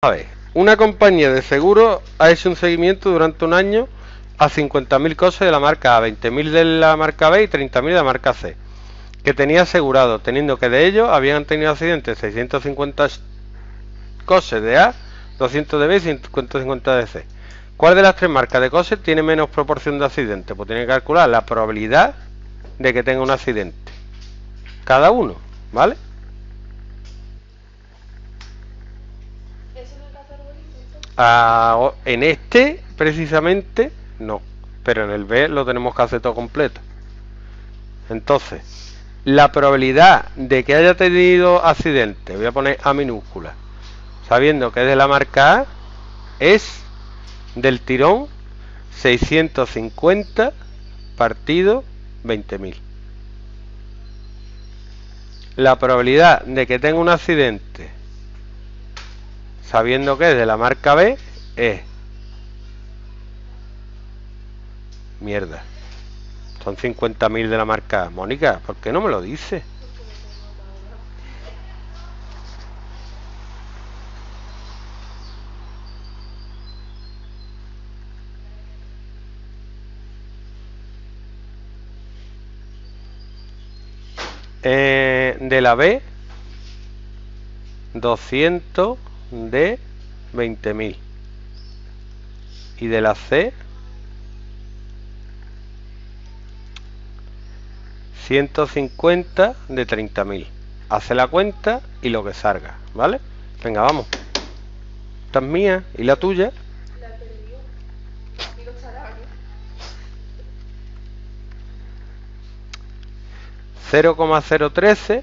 A ver, una compañía de seguros ha hecho un seguimiento durante un año a 50.000 coches de la marca A, 20.000 de la marca B y 30.000 de la marca C, que tenía asegurado, teniendo que de ellos habían tenido accidentes 650 coches de A, 200 de B y 150 de C. ¿Cuál de las tres marcas de coches tiene menos proporción de accidentes? Pues tiene que calcular la probabilidad de que tenga un accidente. Cada uno, ¿vale? En este, precisamente, no. Pero en el B lo tenemos que hacer todo completo. Entonces, la probabilidad de que haya tenido accidente, voy a poner A minúscula, sabiendo que es de la marca A, es del tirón 650 partido 20.000. La probabilidad de que tenga un accidente sabiendo que es de la marca B, es... Mierda. Son 50.000 de la marca. Mónica, ¿por qué no me lo dice? Eh, de la B 200 de 20.000 y de la C 150 de 30.000 hace la cuenta y lo que salga ¿vale? venga vamos. Esta es mía y la tuya. La 0,013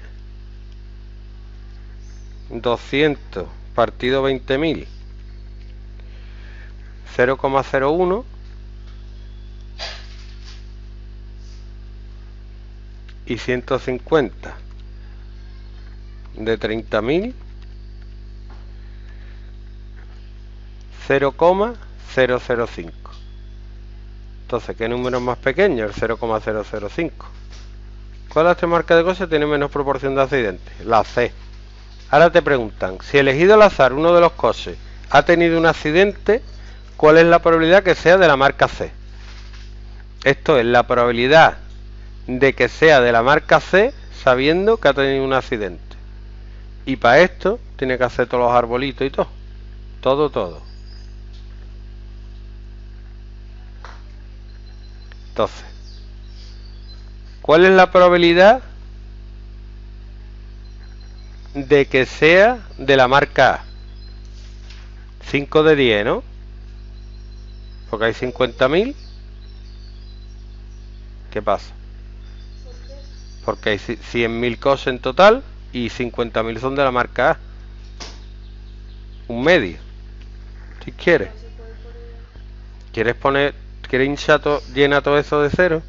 200 partido 20.000 0,01 y 150 de 30.000 0,005 entonces ¿qué número es más pequeño? el 0,005 ¿cuál es la marca de cosas tiene menos proporción de accidentes? la C Ahora te preguntan, si elegido al azar uno de los coches ha tenido un accidente, ¿cuál es la probabilidad que sea de la marca C? Esto es la probabilidad de que sea de la marca C sabiendo que ha tenido un accidente. Y para esto tiene que hacer todos los arbolitos y todo. Todo, todo. Entonces, ¿cuál es la probabilidad de que sea de la marca 5 de 10, ¿no? Porque hay 50.000. ¿Qué pasa? Porque hay 100.000 cosas en total y 50.000 son de la marca A. Un medio. Si quieres. ¿Quieres poner, quieres hinchar llena todo eso de cero?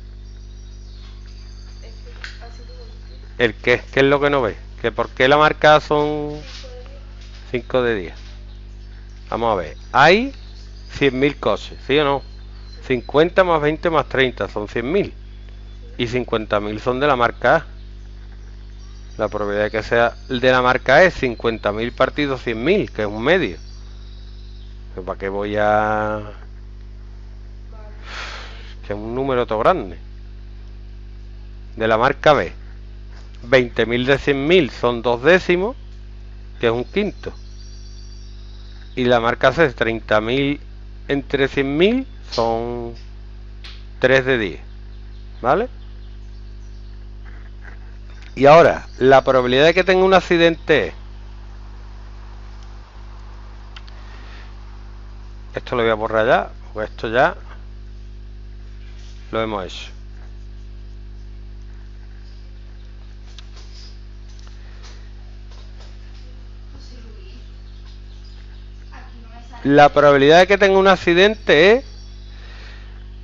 ¿El qué? ¿Qué es lo que no ves? Que por qué la marca son 5 de 10 vamos a ver hay 100.000 coches ¿sí o no? 50 más 20 más 30 son 100.000 y 50.000 son de la marca A. La probabilidad de que sea de la marca es 50.000 partidos 100.000 que es un medio. ¿para qué voy a...? que es un número todo grande de la marca B 20.000 de 100.000 son dos décimos, que es un quinto. Y la marca C es 30.000 entre 100.000 son 3 de 10. ¿Vale? Y ahora, la probabilidad de que tenga un accidente Esto lo voy a borrar ya, porque esto ya lo hemos hecho. La probabilidad de que tenga un accidente es,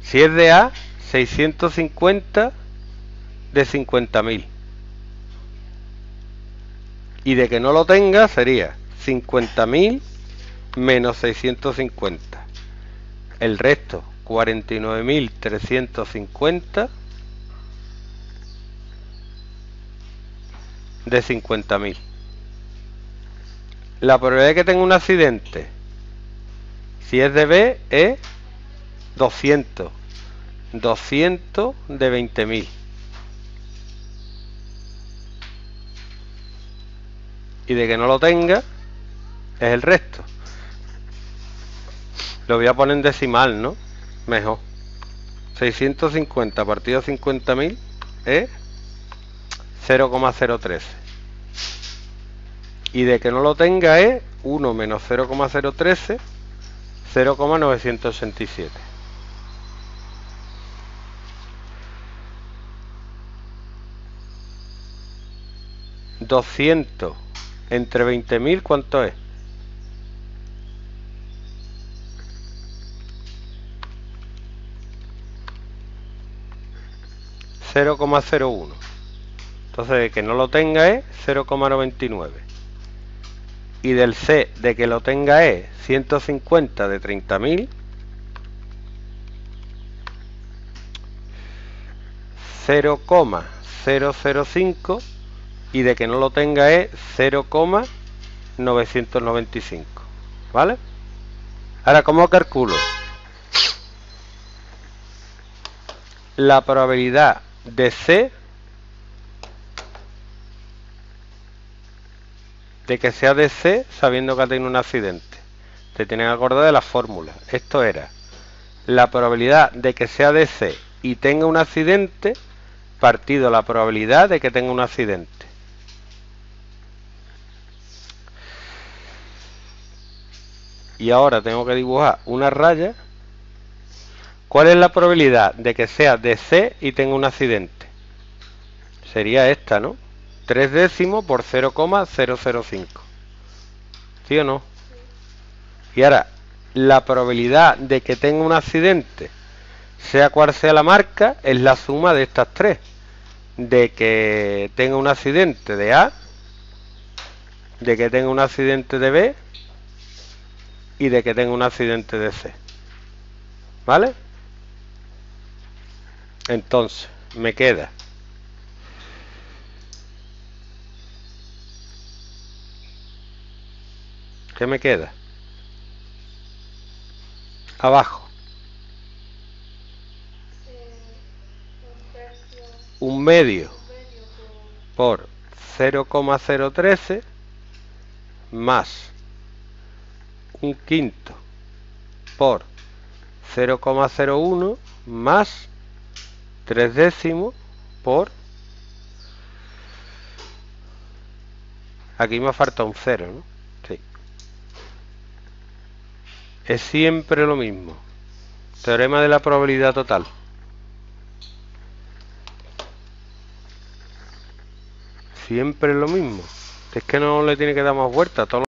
si es de A, 650 de 50.000. Y de que no lo tenga sería 50.000 menos 650. El resto, 49.350 de 50.000. La probabilidad de que tenga un accidente, si es de B, es 200. 200 de 20.000. Y de que no lo tenga, es el resto. Lo voy a poner en decimal, ¿no? Mejor. 650 partido 50.000 es 0,013. Y de que no lo tenga es 1 menos 0,013, 0,987. ¿200 entre 20.000 cuánto es? 0,01 entonces que no lo tenga es 0,99 y del C de que lo tenga es 150 de 30.000 0,005 y de que no lo tenga es 0,995 ¿vale? ahora ¿cómo calculo? la probabilidad de C de que sea de C sabiendo que ha tenido un accidente. Te tienen que acordar de la fórmula. Esto era la probabilidad de que sea de C y tenga un accidente partido la probabilidad de que tenga un accidente. Y ahora tengo que dibujar una raya ¿Cuál es la probabilidad de que sea de C y tenga un accidente? Sería esta, ¿no? 3 décimos por 0,005. ¿Sí o no? Y ahora, la probabilidad de que tenga un accidente, sea cual sea la marca, es la suma de estas tres. De que tenga un accidente de A, de que tenga un accidente de B y de que tenga un accidente de C. ¿Vale? Entonces, me queda ¿Qué me queda? Abajo. Un medio por 0,013 más un quinto por 0,01 más 3 décimos por aquí me falta un 0 ¿no? Sí. Es siempre lo mismo. Teorema de la probabilidad total. Siempre lo mismo. Es que no le tiene que dar más vuelta todo